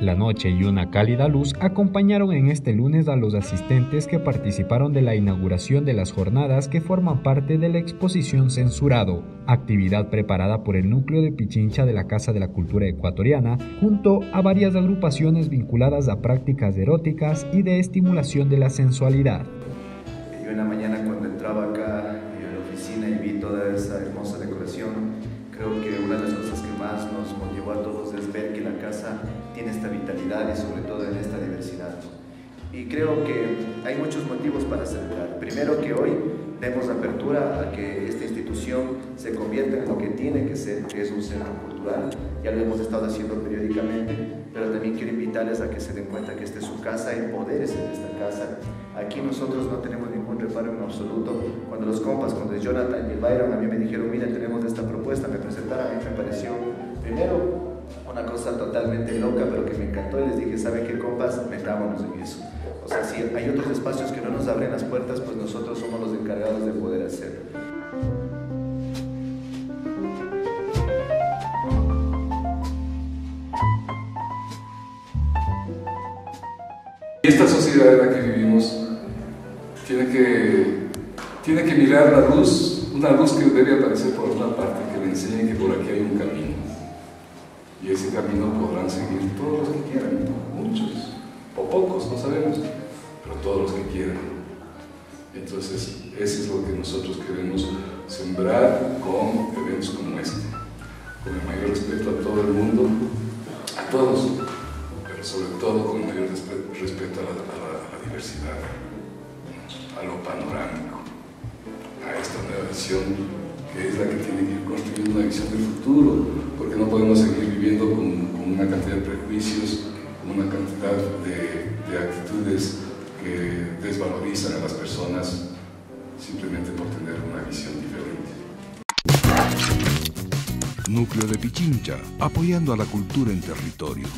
La noche y una cálida luz acompañaron en este lunes a los asistentes que participaron de la inauguración de las jornadas que forman parte de la exposición Censurado, actividad preparada por el núcleo de Pichincha de la Casa de la Cultura Ecuatoriana, junto a varias agrupaciones vinculadas a prácticas eróticas y de estimulación de la sensualidad. Yo en la mañana cuando entraba acá a la oficina y vi toda esa hermosa decoración, creo que una de las cosas que más nos motivó a todos que la casa tiene esta vitalidad y sobre todo en esta diversidad. Y creo que hay muchos motivos para celebrar. Primero que hoy demos apertura a que esta institución se convierta en lo que tiene que ser, que es un centro cultural. Ya lo hemos estado haciendo periódicamente, pero también quiero invitarles a que se den cuenta que esta es su casa, empodérese de esta casa. Aquí nosotros no tenemos ningún reparo en absoluto. Cuando los compas, cuando Jonathan y Byron a mí me dijeron, mira, tenemos esta propuesta, me presentaron, a mí me pareció, primero, loca, pero que me encantó y les dije, ¿saben qué, compas? Metámonos en eso. O sea, si hay otros espacios que no nos abren las puertas, pues nosotros somos los encargados de poder hacerlo. Esta sociedad en la que vivimos tiene que, tiene que mirar la luz, una luz que debe aparecer por otra parte, que le enseñe que por aquí hay un camino. Y ese camino podrán seguir todos los que quieran, muchos, o pocos, no sabemos, pero todos los que quieran. Entonces, eso es lo que nosotros queremos sembrar con eventos como este, con el mayor respeto a todo el mundo, a todos, pero sobre todo con el mayor respeto a la, a la diversidad, a lo panorámico, a esta nueva visión que es la que tiene que ir construyendo una visión del futuro, porque no podemos seguir viviendo con, una cantidad de prejuicios, con una cantidad de, de actitudes que desvalorizan a las personas simplemente por tener una visión diferente. Núcleo de Pichincha, apoyando a la cultura en territorio.